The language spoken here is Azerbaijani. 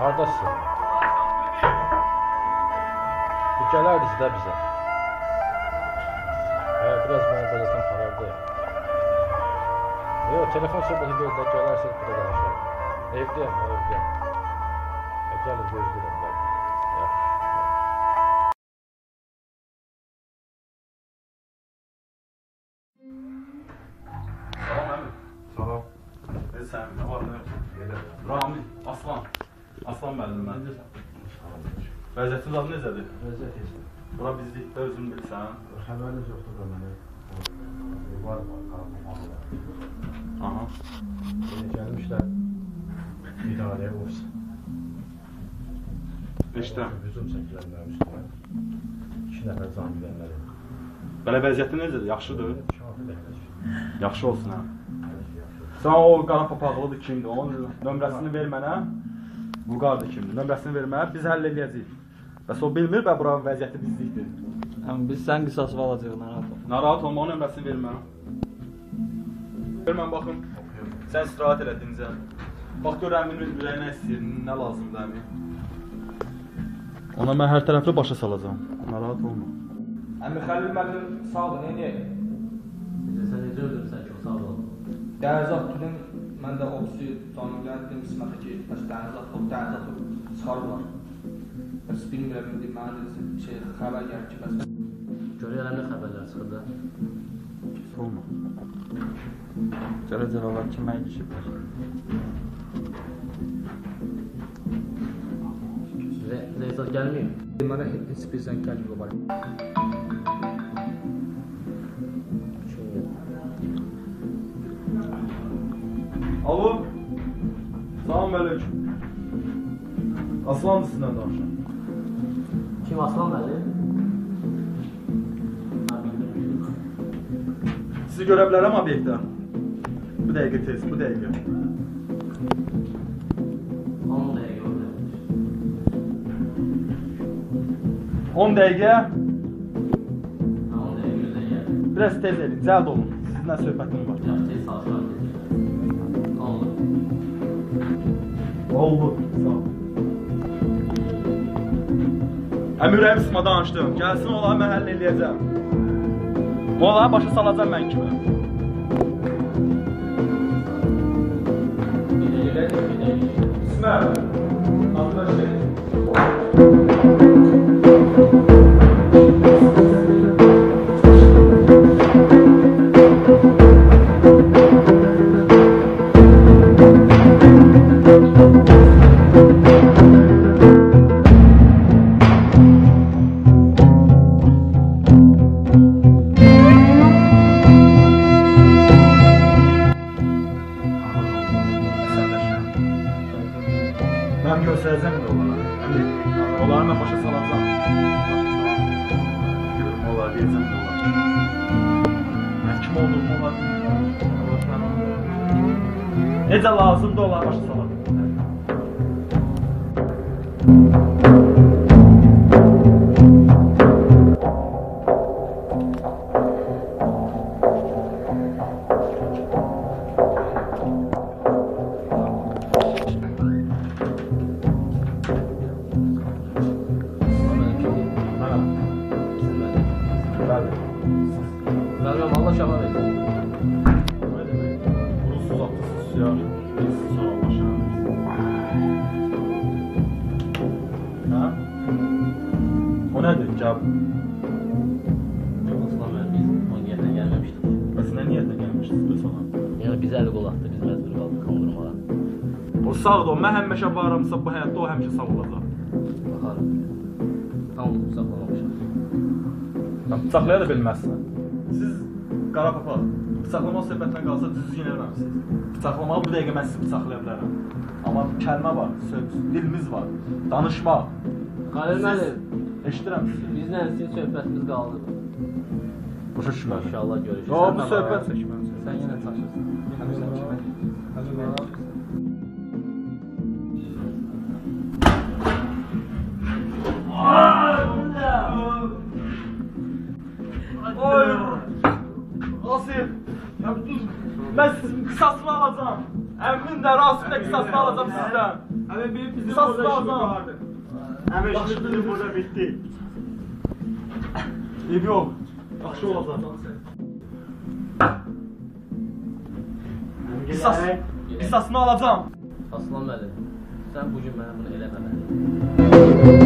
Kardeşim. Bir gələrdiniz də bizə. Hə, biraz mənim bəzətən xarabdır. Yox, telefon söhbəti deyil də gələrsiniz burada danışalım. Evdəyəm, evdəyəm. Hə, gəlin, gözləyirəm. Salam. Salam. Salam. Salam. Salam. Salam. Salam. Salam. Salam. Salam. Salam. Salam. Salam. Salam. Aslan müəllim mən. Vəziyyətiniz adı necədir? Vəziyyət heç. Bura bizlikdə özün bilirsən. Xəbəriniz yoxdur da mənə. Var. Aha. Yeni gəlmişlər. İdarəyə ofis. Eşitəm. Hücum çəkilənlər üstünə. İki nəfər can bilənlər. Belə vəziyyətin necədir? Yaxşıdır? Yaxşı olsun hə. Sən o qara papaqlıdır kimdir? Onun nömrəsini ver mənə. Vüqardır kimdir? Nömrəsini ver mənə. Biz həll eləyəcəyik. Bəs o bilmir bə buranın vəziyyəti bizlikdir. Həm biz sən qisas alacağıq narahat ol. Narahat olma, onun nömrəsini ver mənə. Ver mən baxım. Sən istirahət elə dincəl. Bax gör əminin ürəyinə istəyir, nə lazımdır əmi. Ona mən hər tərəfli başa salacağam. Narahat olma. Əmi Xəlil müəllim sağdır, nə edək? Sən necə öldürsən ki, o sağ ol. Dənizat tutum, manda obzuy tonglarning qismaqacha daryoza daryoza sor bor biz bilmayapmiz deb mani şey xabargarchi emas jo'ralarni xabarlarsiz xudo bo'lma jo'ra jo'ralar kim aytishi Reza gelmiyor. Bana hep spesden kalbi var. Alo. Salam əleykum. Aslan sizlə danışıram. Kim Aslan müəllim? Sizi görə bilərəm obyektdən. Bu dəqiqə tez, bu dəqiqə. 10 dəqiqə orada. 10 dəqiqə. 10 dəqiqə. Biraz tez edin, cəld olun. Sizinlə söhbətim var. Yaxşı, tez çalışlar. Oldu. Sağ ol. Əmir ürəyim sıxma danışdım. Gəlsin ola mən həll eləyəcəm. Ola başa salacam mən kimi. İsmail. Arkadaşlar. Mən başa salacağam. Görüm onlara deyəcəm də onlara. Mən kim olduğumu bilmirəm. Necə lazımdır onlara başa salacağam. Mənəm. Rusuz atısız ya. Biz sonra başlayalım. Ha? O nədir? Cavab. Aslan müəllim, biz onun yerinə gəlməmişdik. Nə niyyətlə gəlmişsiniz bəs ona? Yəni biz əli qol atdı, biz məcbur qaldıq kondurmağa. O sağdır, o mən həmişə varamsa bu həyatda o həmişə sağ olacaq. Baxarıq. Tam saxlamamışam. Sən bıçaqlaya da bilməzsən. Qara papaq, bıçaqlama söhbətdən qalsa düzgün eləməmisiniz. Bıçaqlamağı bir dəqiqə mən sizi bıçaqlaya bilərəm. Amma kəlmə var, söz, dilimiz var, danışmaq. Xəlil müəllim, Eşidirəm sizi. bizlə sizin söhbətimiz qaldı. Başa düşmədim. İnşallah görüşürüz. Yo, Sən bu söhbət var, Sən yenə çaşırsan. Oy! Ben sizin kısasını alacağım. Emrin de Rasim de kısasını alacağım sizden. Abi benim bizim Kısasını orada işimiz alacağım. vardı. Abi şimdi bizim burada bitti. İyi bir ol. Yaxşı olacaq. Qisas, qisasını alacağam. Aslan Məli, sən bu gün bunu eləməməlisin.